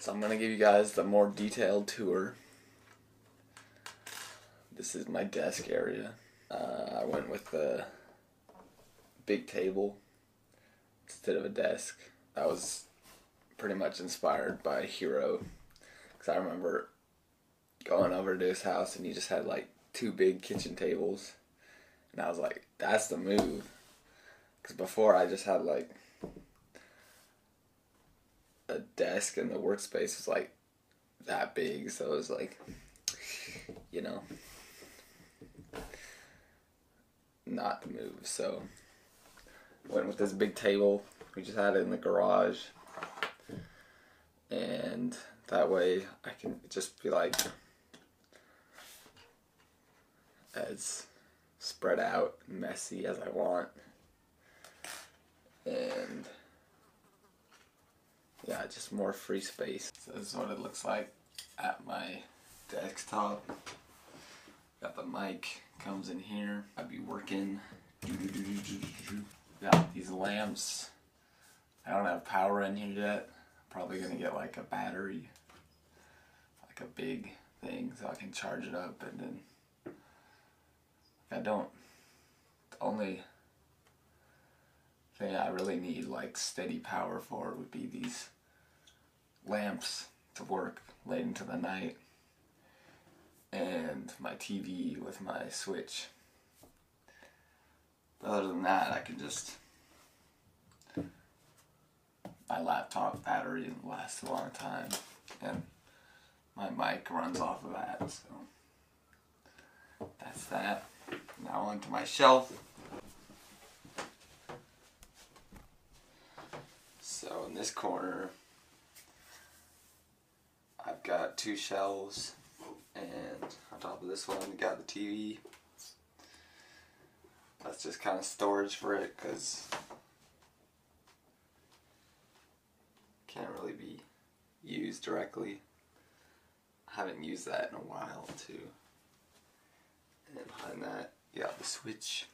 So I'm gonna give you guys the more detailed tour. This is my desk area. Uh, I went with the big table instead of a desk. That was pretty much inspired by Hero. Because I remember going over to his house and he just had like two big kitchen tables. And I was like, that's the move. Because before I just had like a desk and the workspace was like that big. So it was like, you know, not the move. So went with this big table. We just had it in the garage. And that way I can just be like as spread out messy as I want. And yeah, just more free space. So this is what it looks like at my desktop. Got the mic, comes in here. I'd be working. Got these lamps. I don't have power in here yet. Probably gonna get like a battery, like a big thing so I can charge it up and then I don't. The only thing I really need like steady power for would be these lamps to work late into the night and my TV with my switch. But other than that, I can just my laptop battery lasts a long time and my mic runs off of that so that's that now onto my shelf so in this corner got two shelves and on top of this one we got the TV that's just kind of storage for it because can't really be used directly. I haven't used that in a while too. And behind that, you got the switch.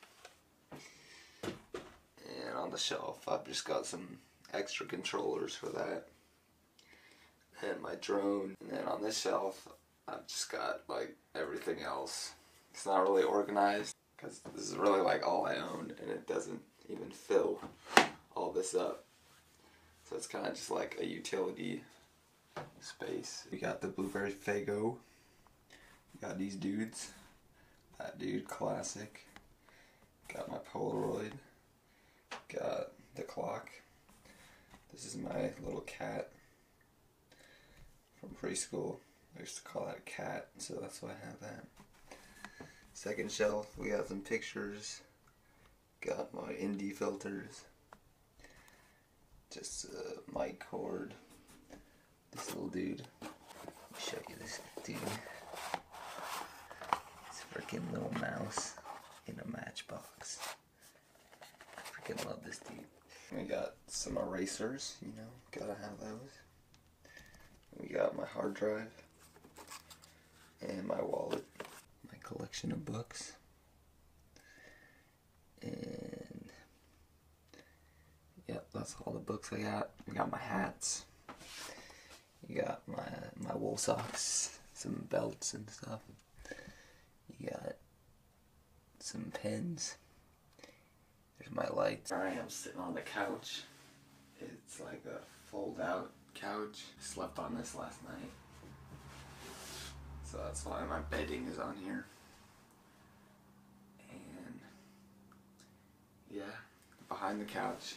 And on the shelf, I've just got some extra controllers for that. And my drone. And then on this shelf, I've just got like everything else. It's not really organized because this is really like all I own and it doesn't even fill all this up. So it's kind of just like a utility space. We got the Blueberry Faygo. We got these dudes. That dude, classic. Got my Polaroid. Got the clock. This is my little cat preschool. I used to call that a cat, so that's why I have that. Second shelf, we got some pictures. Got my ND filters just a mic cord. This little dude. Let me show you this dude. A freaking little mouse in a matchbox. I freaking love this dude. We got some erasers, you know, gotta have those. We got my hard drive and my wallet, my collection of books. And Yep, that's all the books I got. I got my hats. You got my my wool socks, some belts and stuff. You got some pens. There's my lights. Alright, I'm sitting on the couch. It's like a fold out couch. Slept on this last night. So that's why my bedding is on here. And yeah, behind the couch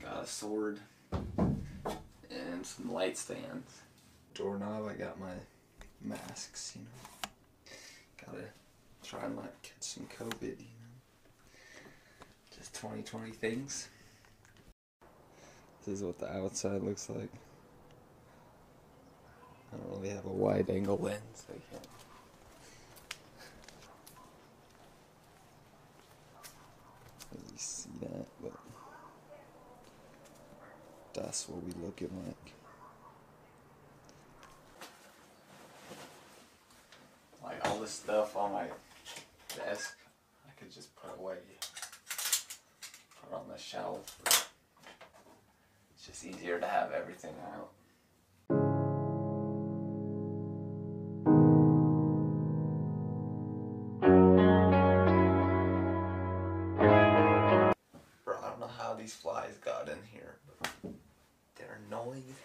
Got a sword and some light stands. Doorknob, I got my masks, you know. Gotta try and not catch some COVID, you know. Just 2020 things. This is what the outside looks like. I don't really have a wide angle lens. I can't. See that, but that's what we looking like. Like all this stuff on my desk, I could just put away, put on the shelf it's easier to have everything out. Bro, I don't know how these flies got in here, but they're annoying as